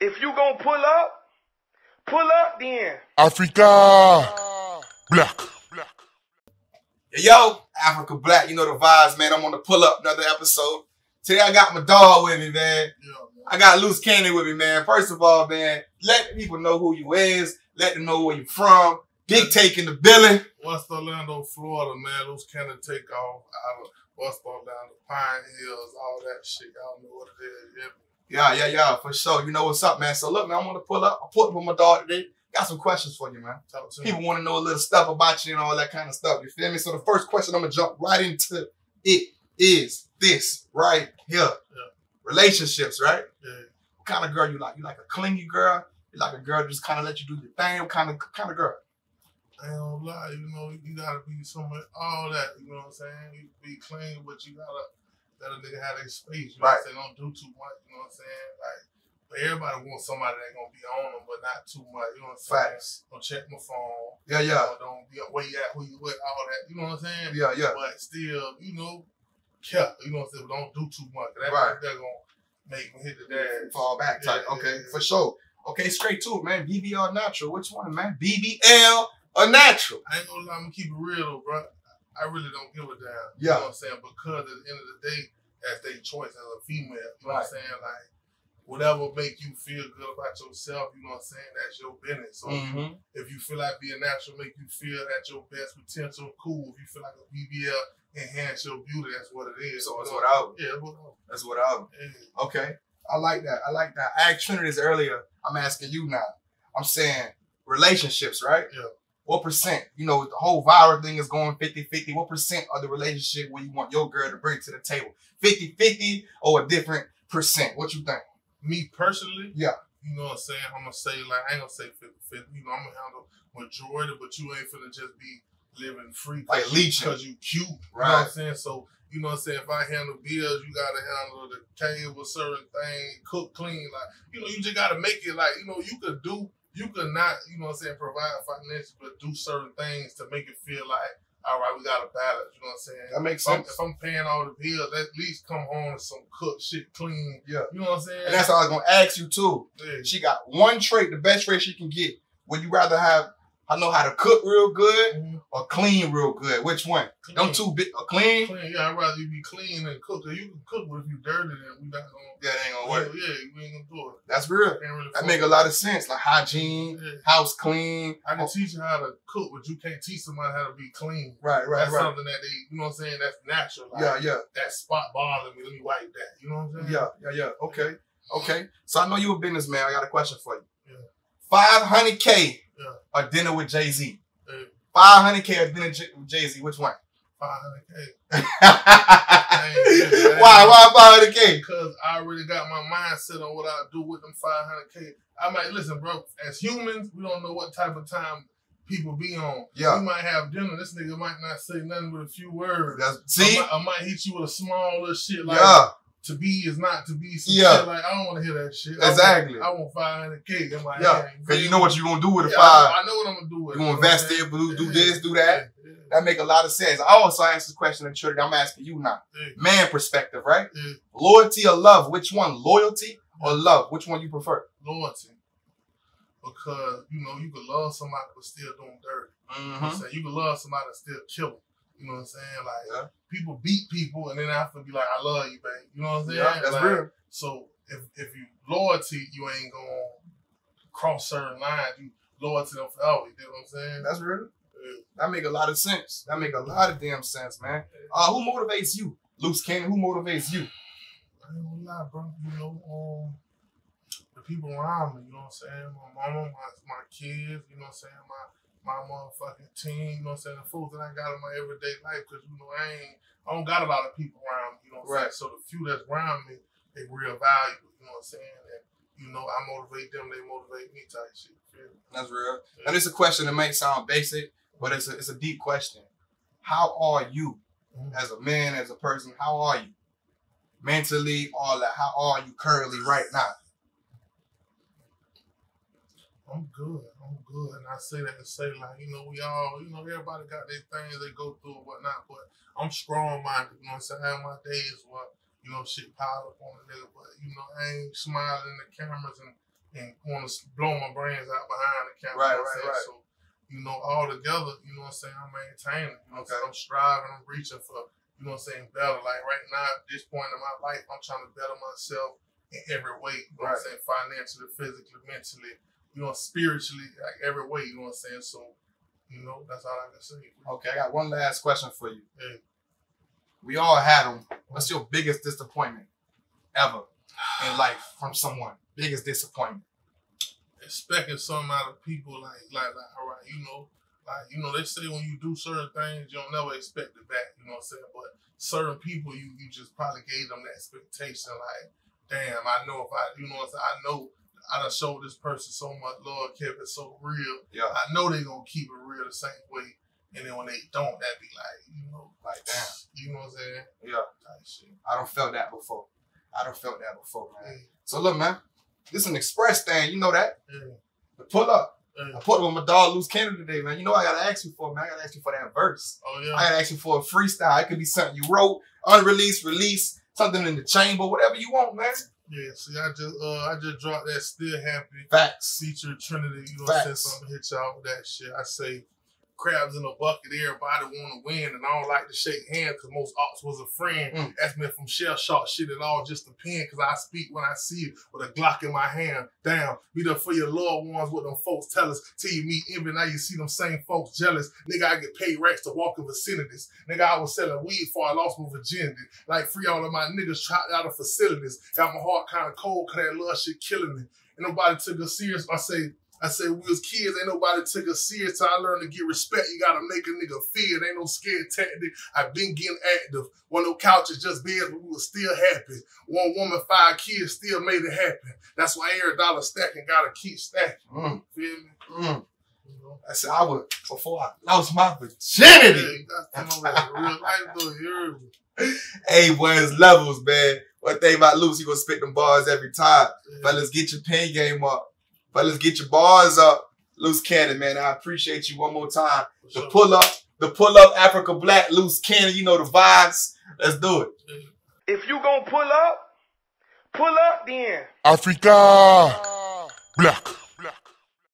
If you gonna pull up, pull up then. Africa Black. Black. Yo, Africa Black, you know the vibes, man. I'm on the pull up another episode. Today I got my dog with me, man. I got Loose Kannon with me, man. First of all, man, let people know who you is. Let them know where you from. Big take in the building. West Orlando, Florida, man. Those kind of take off out of West Orlando, Pine Hills, all that shit. Y'all know what it is. Yeah. Yeah, yeah, yeah, for sure. You know what's up, man. So look, man, I'm gonna pull up. I pulled up with my dog today. Got some questions for you, man. People want to know a little stuff about you and all that kind of stuff. You feel me? So the first question I'm gonna jump right into it is this right here. Relationships, right? Yeah. What kind of girl you like? You like a clingy girl? You like a girl just kind of let you do your thing? What kind of kind of girl? I gonna lie, you know, you gotta be somewhere, all that, you know what I'm saying? You be clean, but you gotta let a nigga have their space. You know Right. what I'm saying? Don't do too much, you know what I'm saying? Like, but everybody wants somebody that gonna be on them, but not too much, you know what I'm saying? Facts. Don't check my phone. Yeah, yeah, Don't, don't be where you at, who you with, all that, you know what I'm saying? yeah, yeah. But still, you know, kept, you know what I'm saying? But don't do too much. That, Right. That's gonna make me hit the dash. Fall back type. Yeah, okay, yeah. for sure. Okay, straight to it, man. BBL natural. Which one, man? BBL or natural? I ain't gonna lie, I'm gonna keep it real though, bro. I really don't give a damn. You Yeah. know what I'm saying? Because at the end of the day, that's their choice as a female. You know what I'm saying? Like, whatever make you feel good about yourself, you know what I'm saying? That's your business. So Mm-hmm. if you feel like being natural make you feel at your best potential, cool. If you feel like a BBL enhance your beauty, that's what it is. So it's You what? I Yeah, that's what I That's what I yeah. Okay. I like that. I like that. I asked Trinity this earlier. I'm asking you now. I'm saying relationships, right? Yeah. What percent? You know, the whole viral thing is going 50-50. What percent of the relationship where you want your girl to bring to the table? 50-50 or a different percent? What you think? Me personally, Yeah. you know what I'm saying? I'm gonna say like I ain't gonna say 50 50. You know, I'm gonna handle majority, but you ain't finna just be living free Like leeching. because you cute. You know what Right. I'm saying? So you know what I'm saying? If I handle bills, you gotta handle the table, certain thing, cook clean. Like, you know, you just gotta make it like, you know, you could do you could not, you know what I'm saying, provide financially, but do certain things to make it feel like, all right, we got a balance, you know what I'm saying? That makes If I'm, sense. if I'm paying all the bills, at least come home with some cooked shit clean. Yeah. You know what I'm saying? And that's all I was gonna ask you too. Yeah. She got one trait, the best trait she can get. Would you rather have I know how to cook real good Mhm. or clean real good? Which one? Them two bit uh, clean? Clean, yeah, I'd rather you be clean than cook. 'Cause You can cook, but if you dirty, then we not gonna. That ain't gonna work. yeah, we ain't gonna do it. That's real. Really That make a lot of sense. Like hygiene, Yeah. house clean. I can Oh, teach you how to cook, but you can't teach somebody how to be clean. right, right, that's right. something that they, you know what I'm saying? That's natural. Like, Yeah, yeah, That spot bothering me. Let me wipe that. You know what I'm saying? yeah, yeah, yeah. Okay, okay. So I know you a businessman. I got a question for you. Yeah. Five hundred k Yeah. a dinner with Jay Z. Five hundred k a dinner with Jay Z. Which one? 500K. why? Why five hundred k? Because I already got my mindset on what I do with them 500K. I might, listen, bro, as humans, we don't know what type of time people be on. Yeah. We might have dinner. This nigga might not say nothing but a few words. That's, I see, might, I might hit you with a small little shit like yeah, to be is not to be. Some Yeah. shit like I don't want to hear that shit. Exactly. I want, I want 500K in my yeah. hand. Cause you know what you're gonna do with the Yeah, five. I, know, I know what I'm gonna do with You it. know what I'm invest it, do, do this, do that. Yeah, That make a lot of sense. I also asked this question in Trinity. I'm asking you now. Man perspective, right? Loyalty or love? Which one? Loyalty or love? Which one you prefer? Loyalty. Because, you know, you could love somebody but still do them dirty. You know Mm-hmm. You can love somebody and still kill them. You know what I'm saying? Like, Yeah. people beat people and then after be like, I love you, babe. You know what I'm saying? Yeah, that's Like, real. So if if you loyalty, you ain't gonna cross certain lines. You loyal to them forever. You know what I'm saying? That's real. Yeah. That make a lot of sense. That make a lot of damn sense, man. Uh, who motivates you? Loose Kannon, who motivates you? I ain't gonna lie, bro. You know, um, the people around me. You know what I'm saying? My mama, my my kids. You know what I'm saying? My my motherfucking team. You know what I'm saying? The folks that I got in my everyday life. Cause you know I ain't. I don't got a lot of people around me. You know what I'm Right. saying? So the few that's around me, they real valuable. You know what I'm saying? And you know, I motivate them. They motivate me. Type shit. Me? That's real. And it's a question that may sound basic, but it's a, it's a deep question. How are you Mhm. as a man, as a person? How are you? Mentally, all that. How are you currently right now? I'm good. I'm good. And I say that to say, like, you know, we all, you know, everybody got their things they go through and whatnot, but I'm strong minded. You know what I'm saying? I have my days where, you know, shit piled up on a nigga, but, you know, I ain't smiling in the cameras and and want to blow my brains out behind the camera. Right, you know what I'm right. So, you know, all together, you know what I'm saying, I'm maintaining. You know what I'm Okay. saying? I'm striving, I'm reaching for, you know what I'm saying, better. Like right now, at this point in my life, I'm trying to better myself in every way. You know what I'm saying? Financially, physically, mentally, you know, spiritually, like every way, you know what I'm saying? So, you know, that's all I can say. Okay, I got one last question for you. Hey. We all had them. What's your biggest disappointment ever in life from someone? Biggest disappointment. expecting something out of people like like like all right, you know, like you know, they say when you do certain things, you don't never expect it back, you know what I'm saying? But certain people you you just probably gave them that expectation, like, damn, I know if I you know what I'm saying, I know I done showed this person so much love, kept it so real. Yeah. I know they gonna keep it real the same way. And then when they don't, that be like, you know, Like, damn. you know what I'm saying? Yeah. I don't felt that before. I don't felt that before, man. Yeah, So look, man, this is an express thing. You know that. yeah, The pull up. yeah. I put it with my dog Loose Kannon today, man. You know I gotta ask you for, man. I gotta ask you for that verse. Oh yeah. I gotta ask you for a freestyle. It could be something you wrote, unreleased, release, something in the chamber, whatever you want, man. Yeah, see I just uh I just dropped that still happy Facts. feature Trinity, you know what I'm saying? So I'm gonna hit y'all with that shit. I say crabs in a bucket, everybody wanna win, and I don't like to shake hands because most ops was a friend. Mm. That's me from shell shock shit at all, just a pen, cause I speak when I see it with a Glock in my hand. Damn, be there for your loved ones, what them folks tell us. Till you meet envy, now you see them same folks jealous. Nigga, I get paid racks to walk in vicinities. Nigga, I was selling weed before I lost my virginity. Like free all of my niggas trapped out of facilities. Got my heart kind of cold, cause that love shit killing me. And nobody took us serious. I say, I said, we was kids, ain't nobody took us serious. Till I learned to get respect, you gotta make a nigga feel. It ain't no scared tactic. I've been getting active. One no couches, just beds, but we was still happy. One woman, five kids, still made it happen. That's why every dollar stacking gotta keep stacking. Mm, Feel me? mm. You know? I said I would before I lost my virginity. you got to know that real life though, you heard me? Hey, boy, it's levels, man. One thing about Loose, he gonna spit them bars every time. Yeah. Fellas, get your pen game up. Fellas, get your bars up. Loose Kannon, man. I appreciate you one more time. For The sure. pull up, the pull up Africa Black, Loose Kannon. You know the vibes. Let's do it. If you gonna pull up, pull up then. Africa ah. Black.